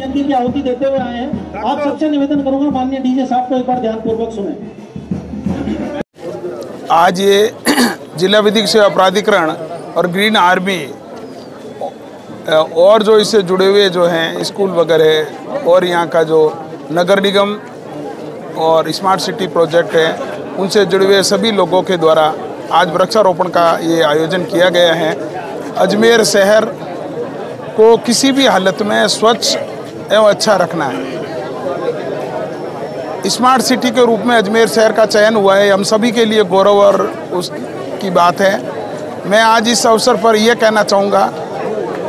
यज्ञ की आहुति देते हुए आए हैं। आप सबसे निवेदन करूँगा माननीय डीजे साहब को एक बार ध्यानपूर्वक सुने। आज ये जिला विधिक सेवा प्राधिकरण और ग्रीन आर्मी और जो इससे जुड़े हुए जो हैं स्कूल वगैरह और यहाँ का जो नगर निगम और स्मार्ट सिटी प्रोजेक्ट है उनसे जुड़े हुए सभी लोगों के द्वारा आज वृक्षारोपण का ये आयोजन किया गया है। अजमेर शहर को किसी भी हालत में स्वच्छ एवं अच्छा रखना है। स्मार्ट सिटी के रूप में अजमेर शहर का चयन हुआ है। हम सभी के लिए गौरव और उसकी बात है। मैं आज इस अवसर पर यह कहना चाहूँगा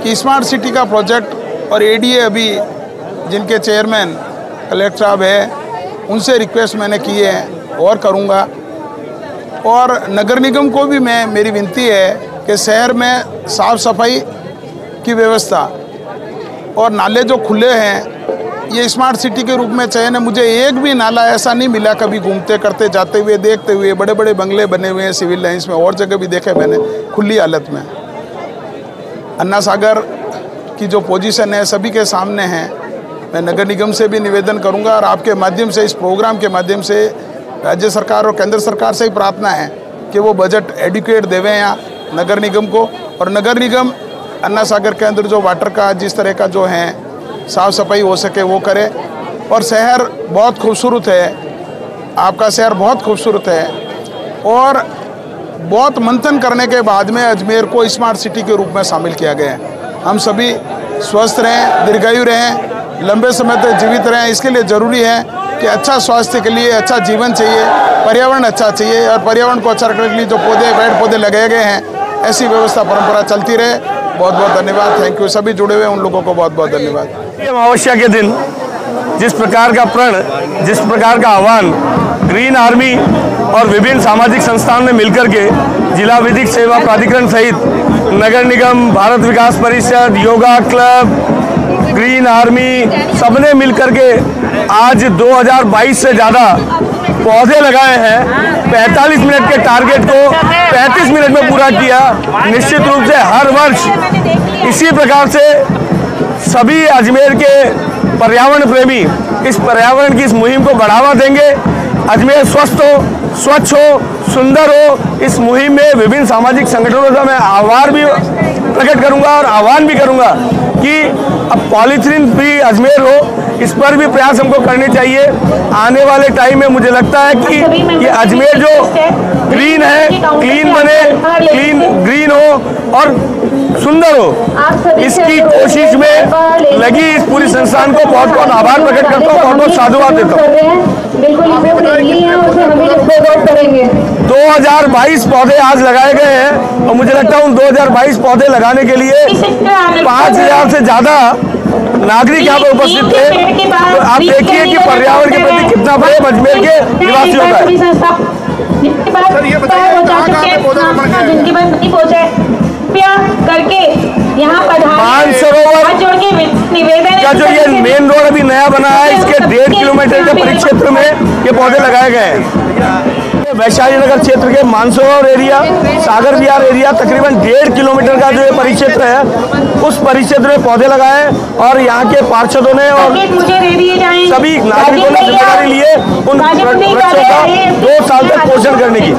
कि स्मार्ट सिटी का प्रोजेक्ट और एडीए अभी जिनके चेयरमैन कलेक्टर साहब है, उनसे रिक्वेस्ट मैंने की है और करूँगा। और नगर निगम को भी मैं, मेरी विनती है कि शहर में साफ़ सफ़ाई की व्यवस्था और नाले जो खुले हैं, ये स्मार्ट सिटी के रूप में चयन है। मुझे एक भी नाला ऐसा नहीं मिला कभी घूमते, करते, जाते हुए, देखते हुए। बड़े बड़े बंगले बने हुए हैं सिविल लाइन्स में। और जगह भी देखे मैंने, खुली हालत में। अन्ना सागर की जो पोजीशन है, सभी के सामने है। मैं नगर निगम से भी निवेदन करूँगा और आपके माध्यम से, इस प्रोग्राम के माध्यम से, राज्य सरकार और केंद्र सरकार से ही प्रार्थना है कि वो बजट एडुकेट देवें यहाँ नगर निगम को। और नगर निगम अन्ना सागर के अंदर जो वाटर का, जिस तरह का जो है, साफ़ सफ़ाई हो सके, वो करे। और शहर बहुत खूबसूरत है। आपका शहर बहुत खूबसूरत है। और बहुत मंथन करने के बाद में अजमेर को स्मार्ट सिटी के रूप में शामिल किया गया है। हम सभी स्वस्थ रहें, दीर्घायु रहें, लंबे समय तक जीवित रहें। इसके लिए ज़रूरी है कि अच्छा स्वास्थ्य के लिए अच्छा जीवन चाहिए, पर्यावरण अच्छा चाहिए। और पर्यावरण को अच्छा रखने के लिए जो पौधे, पेड़ पौधे लगाए गए हैं, ऐसी व्यवस्था, परंपरा चलती रहे। बहुत बहुत धन्यवाद। थैंक यू सभी जुड़े हुए उन लोगों को बहुत बहुत धन्यवाद। अमावस्या के दिन जिस प्रकार का प्रण, जिस प्रकार का आह्वान ग्रीन आर्मी और विभिन्न सामाजिक संस्थान ने मिलकर के जिला विधिक सेवा प्राधिकरण सहित नगर निगम, भारत विकास परिषद, योगा क्लब, ग्रीन आर्मी सबने मिलकर के आज 2022 से ज़्यादा पौधे लगाए हैं। 45 मिनट के टारगेट को 35 मिनट में पूरा किया। निश्चित रूप से हर वर्ष इसी प्रकार से सभी अजमेर के पर्यावरण प्रेमी इस पर्यावरण की इस मुहिम को बढ़ावा देंगे। अजमेर स्वस्थ हो, स्वच्छ हो, सुंदर हो, इस मुहिम में विभिन्न सामाजिक संगठनों का मैं आभार भी प्रकट करूँगा और आह्वान भी करूँगा कि अब पॉलीथीन फ्री अजमेर हो इस पर भी प्रयास हमको करने चाहिए। आने वाले टाइम में मुझे लगता है कि ये अजमेर जो ग्रीन है क्लीन बने क्लीन ग्रीन हो और सुंदर हो। इसकी कोशिश में लगी इस पूरी संस्थान को बहुत बहुत आभार प्रकट करता हूँ बहुत बहुत साधुवाद देता हूँ। दो हज़ार 2022 पौधे आज लगाए गए हैं और मुझे लगता है उन 2022 पौधे लगाने के लिए पाँच हज़ार से ज़्यादा नागरिक यहाँ पर उपस्थित थे। तो आप देखिए कि पर्यावरण के प्रति कितना प्रेम अजमेर के निवासियों का है करके यहाँ मानसरोवर हाथ जोड़ के निवेदन का जो ये मेन रोड अभी नया बना है इसके डेढ़ किलोमीटर के परिक्षेत्र में ये पौधे लगाए गए हैं। वैशाली नगर क्षेत्र के मानसरोवर एरिया सागर बिहार एरिया तकरीबन डेढ़ किलोमीटर का जो ये परिक्षेत्र है उस परिक्षेत्र में पौधे लगाए और यहाँ के पार्षदों ने और सभी नागरिकों ने ज़िम्मेदारी लिए उन वृक्षों का दो साल तक पोषण करने की।